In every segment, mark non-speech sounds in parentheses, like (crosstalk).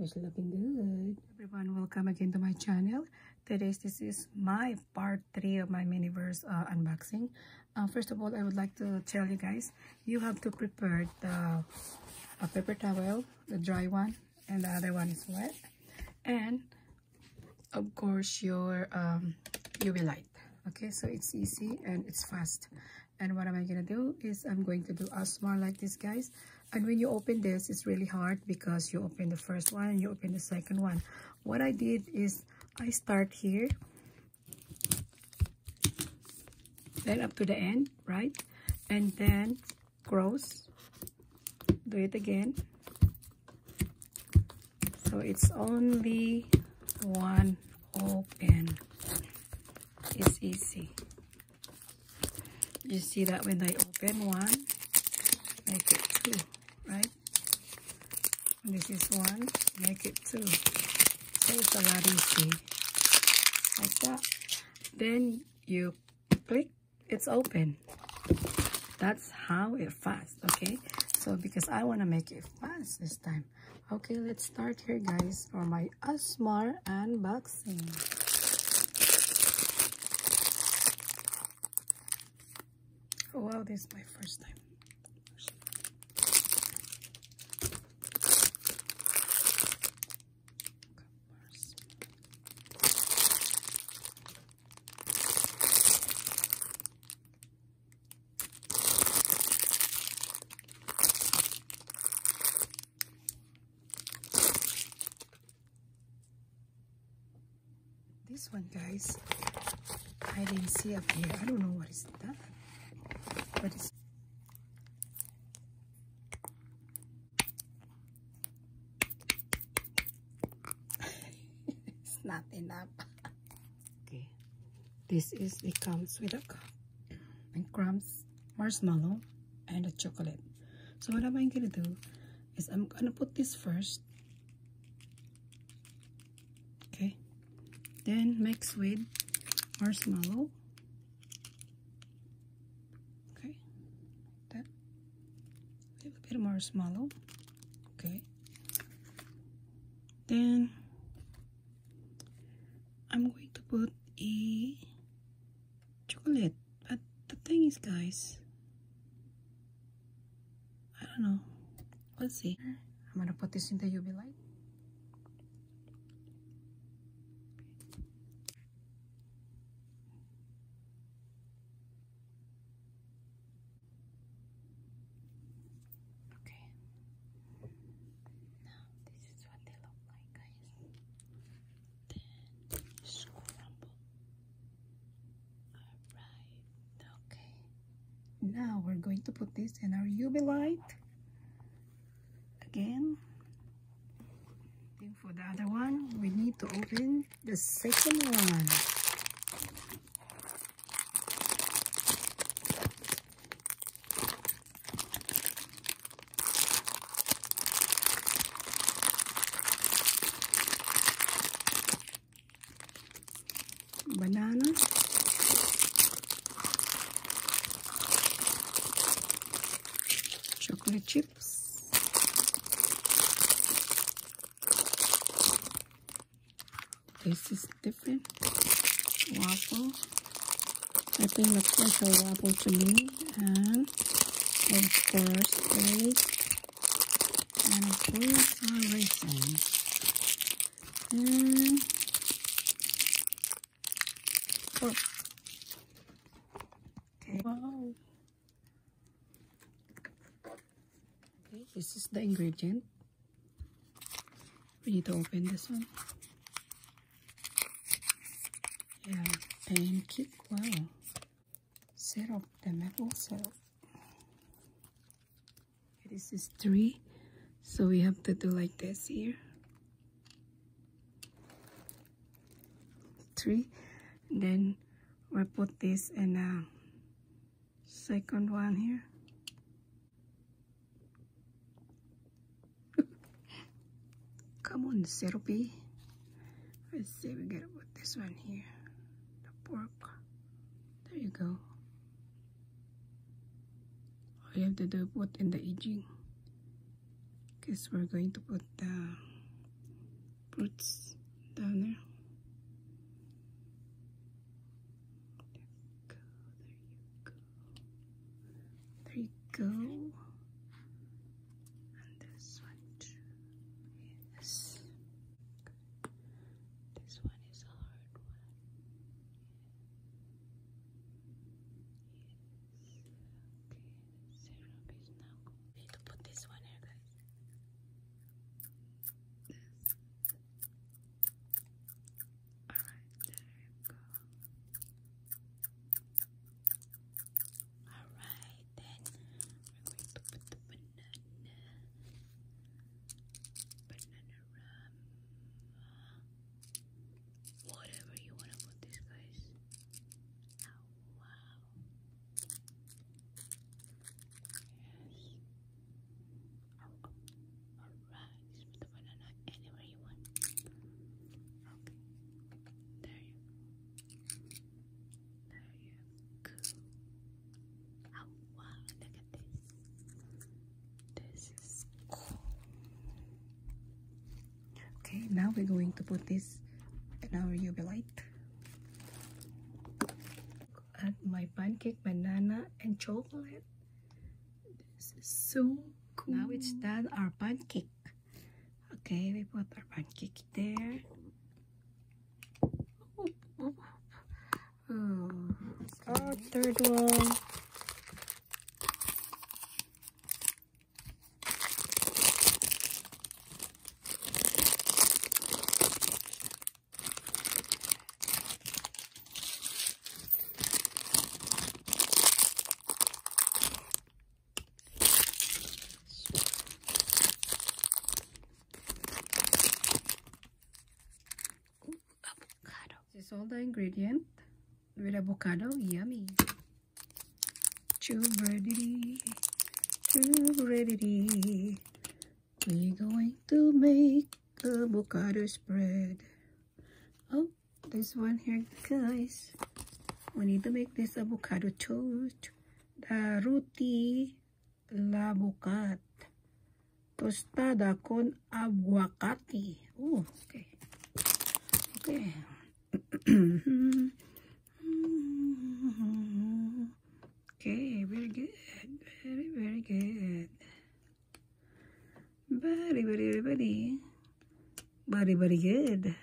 it's looking good. Everyone, welcome again to my channel. Today, this is my part 3 of my Miniverse uh, unboxing. Uh, first of all, I would like to tell you guys, you have to prepare the a paper towel, the dry one, and the other one is wet. And, of course, your um, UV light. Okay, so it's easy and it's fast. And what am I to do is I'm going to do a small like this, guys. And when you open this it's really hard because you open the first one and you open the second one. What I did is I start here. Then up to the end right? And then cross. Do it again. So it's only one open it's easy you see that when I open one make it two right? This is one, make it two. So it's a lot easy. Like that. Then you click, it's open. That's how it fast, okay? So because I want to make it fast this time. Okay, let's start here guys for my ASMR unboxing. Oh, wow, this is my first time. this one guys I didn't see up here I don't know what is that but it's it's not enough. Okay. This is it comes with a cup and crumbs marshmallow and a chocolate. So what am I gonna do is I'm gonna put this first. Okay. Then mix with marshmallow okay that a little marshmallow. Okay. Then I'm going to put a chocolate. But the thing is guys I don't know. Let's see. I'm gonna put this in the UV light now we're going to put this in our UV light. Again. Then for the other one. We need to open the second one banana chocolate chips. This is different. Waffle. I think that's like a waffle to me. And of course, egg. And our raisins. And oh. Okay. Wow. This is the ingredient. We need to open this one. Yeah pancake. Wow. Syrup the maple syrup this is three. So we have to do like this here. Three. Then we'll put this in a second one here come on syrupy let's see we gotta put this one here the pork there you go all you have to do put in the aging because we're going to put the fruits down there. There you go. There you go this one too. Yes. This one is a hard one. Yes. Okay, syrup is now. Need to put this one here, guys. Alright, there you go. Alright, then we're going to put the banana. Banana rum. Whatever you want to put this, guys. Oh, wow. Yes. Oh, Alright, just put the banana anywhere you want. Okay. There you go. There you go. Oh wow, look at this. This is cool. Okay, now we're going to put this in our UV light. Add my pancake, banana, and chocolate. This is so cool. Now it's done, our pancake. Okay, we put our pancake there. Oop, oop. Oh, oh, oh. oh our third one. Is all the ingredient with avocado. Yummy. Too ready. We're going to make avocado spread. Oh, this one here, guys. We need to make this avocado toast. The roti la labukat. Tostada con aguacate. Oh, okay. Okay. Okay, very good. Very, very good. Very, very, very, very, very good.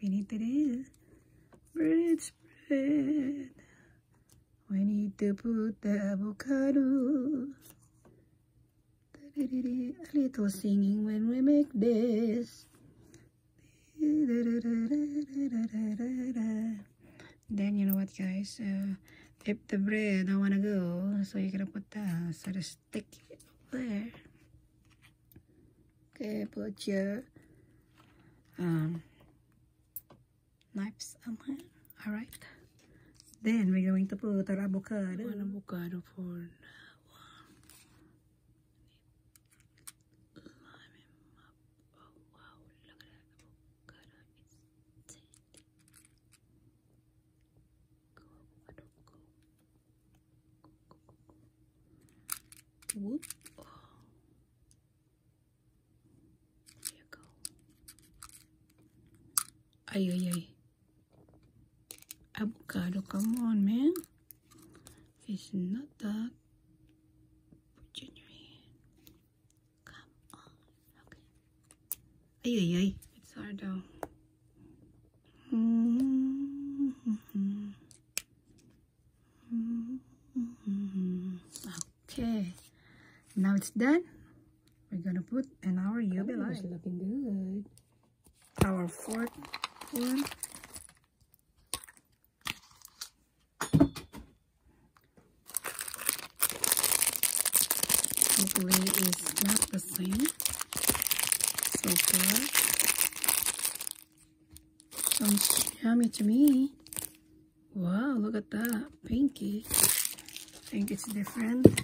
We need to do bread spread. We need to put the avocado. A little singing when we make this. Then you know what guys, uh, if the bread don't wanna go, so you're gonna put the sort of stick there. Okay, put your um, knives on here. Alright. Then we're going to put our avocado. One avocado for now. Oh wow, look at that avocado. It's tender. Go avocado, go. Go, go, go, go. Whoop. There you go. Ay, ay, ay. Avocado, come on, man. It's not that. Put your hand. Come on. Okay. Ay, ay, ay. It's hard though. Okay. Now it's done. We're gonna put in our UV light. Looking good. Our fourth one. Hopefully it's not the same so far. Sounds yummy to me. Wow, look at that. Pinky. I think it's different.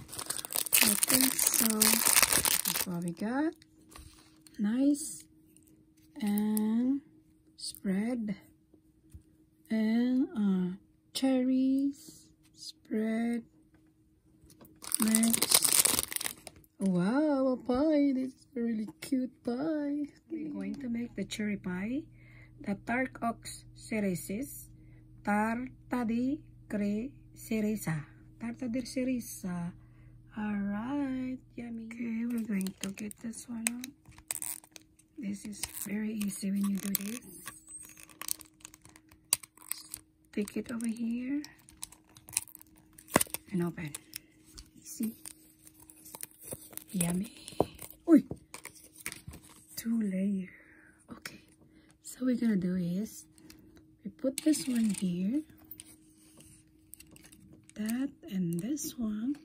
I think so. That's what we got. Nice. And spread. And uh, cherries. Spread. Mix. Wow, wow pie this is a really cute pie we're going to make the cherry pie the dark ox ceresis tarta cre cereza tarta di cereza all right yummy okay we're going to get this one out this is very easy when you do this stick it over here and open easy Yummy. Oi. Two layer. Okay. So we're gonna do is we put this one here. That and this one.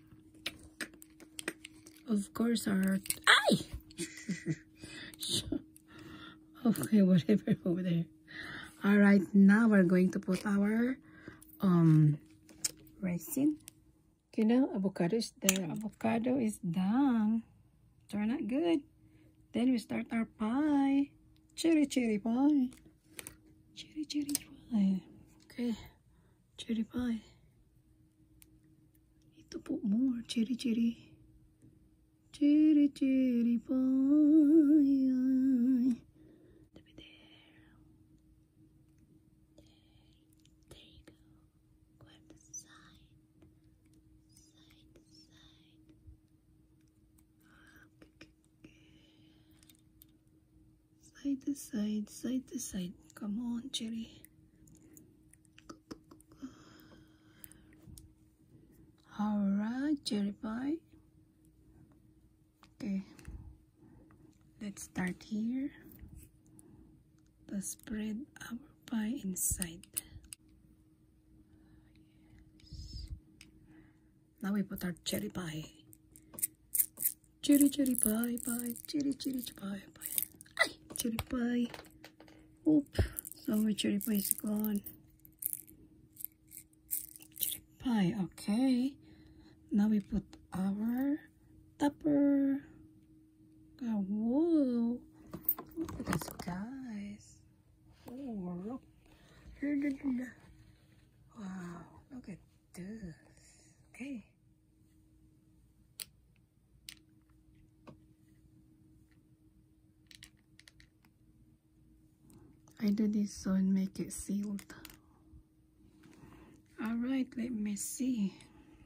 Of course our ay (laughs) okay whatever (laughs) over there. Alright, now we're going to put our um raisin you know, avocado is there. Avocado is done. Turn out good. Then we start our pie. Cherry, cherry pie. Cherry, cherry pie. Okay. Cherry pie. Need to put more. Cherry, cherry. Cherry, cherry pie. There go. Side to side, side to side. Come on, Cherry. Alright, cherry pie. Okay. Let's start here. Let's spread our pie inside. Yes. Now we put our cherry pie. Cherry, cherry pie, pie, cherry, cherry pie, pie cherry pie. Oop, so my cherry pie is gone. Cherry pie, okay. Now we put our topper. Oh, whoa. Look at this, guys. Oh, look. Wow, look at this. Okay. I do this so and make it sealed. Alright, let me see.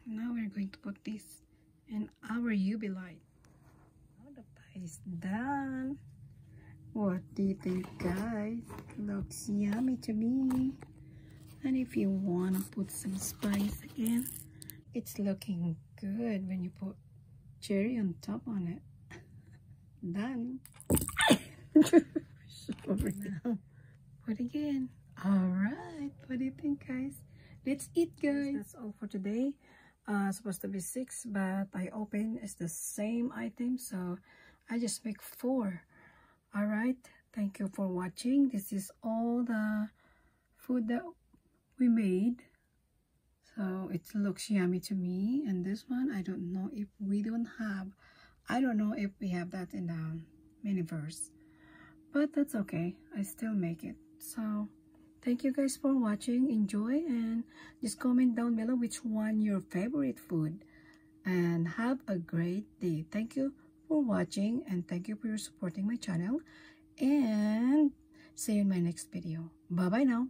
Now we're going to put this in our UV light. Now the pie is done. What do you think guys? Looks yummy to me. And if you want to put some spice again, it's looking good when you put cherry on top on it. (laughs) Done. Sorry now. What again. All right. What do you think, guys? Let's eat, guys. That's all for today. Uh, supposed to be six, but I open it's the same item, so I just make four. All right. Thank you for watching. This is all the food that we made. So it looks yummy to me. And this one, I don't know if we don't have. I don't know if we have that in the miniverse. But that's okay. I still make it so thank you guys for watching. Enjoy and just comment down below which one your favorite food. And have a great day. Thank you for watching and thank you for supporting my channel. And see you in my next video. Bye bye now